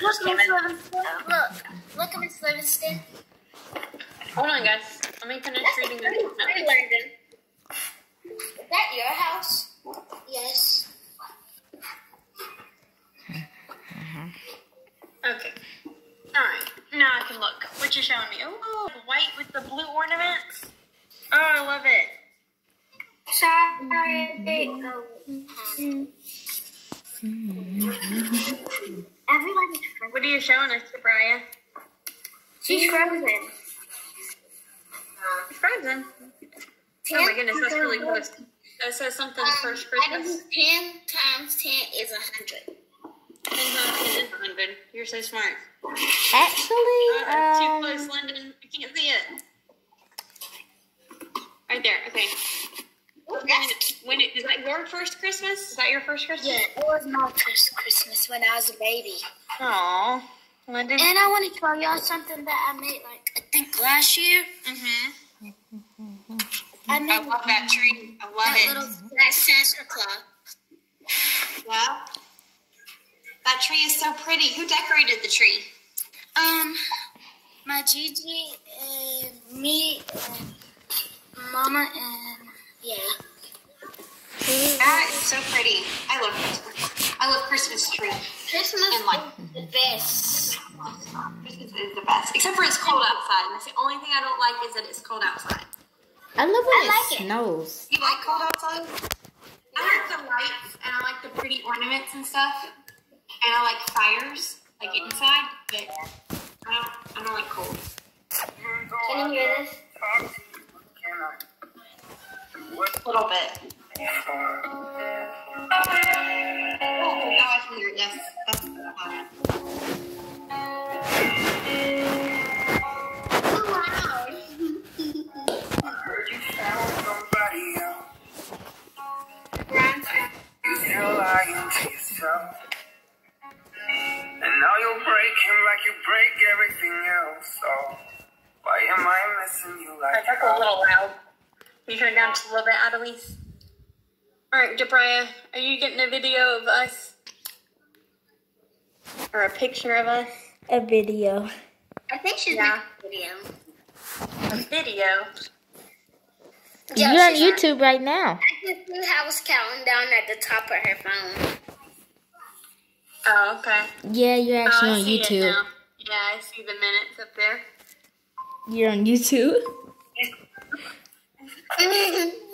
Look, Miss Livingston. Look. Look at Miss Livingston. Hold on, guys. Let me finish reading Pretty, this. pretty, Landon. Is that your house? Yes. Mm-hmm. Okay. Alright. Now I can look. What you showing me? Oh, white with the blue ornaments. Oh, I love it. Sorry. Everybody's mm-hmm. frozen. What are you showing us, Brian? She's frozen. It's frozen. Oh my goodness, that's really close. That says something first Um, I Christmas. 10 times 10 is a 100. Ten times ten is a 100. You're so smart. Actually, Uh, too um, close, London. I can't see it. Right there. Okay. Ooh, that's When it, is that your first Christmas? Is that your first Christmas? Yeah, it was my first Christmas when I was a baby. Aw, London. And I want to show y'all something that I made, like, I think last year. Mm-hmm. I made I love that tree. I love that it. little that Santa Claus. Yeah. That tree is so pretty. Who decorated the tree? Um, my Gigi and me and Mama and, yeah. That is so pretty. I love Christmas. I love Christmas tree. Christmas And, like, is the best. Christmas is the best. Except for it's cold outside. That's the only thing I don't like is that it's cold outside. I love when I it like it. snows. You like cold outside? I like the lights and I like the pretty ornaments and stuff. And I like fires, like inside, but I don't I don't like cold. Can you hear this? A little bit. I can yes. That's loud. heard you found somebody else. You're lying to yourself. And now you're breaking like you break everything else. So why am I missing you like that's a little loud. Can you turn down just a little bit, Adelise? Alright, Jabria, are you getting a video of us? Or a picture of us? A video. I think she's Yeah. making a video. A video? Yeah, You're on she's YouTube right now. I can see how it's counting down at the top of her phone. Oh, okay. Yeah, you're Oh, actually I on YouTube. Yeah, I see the minutes up there. You're on YouTube.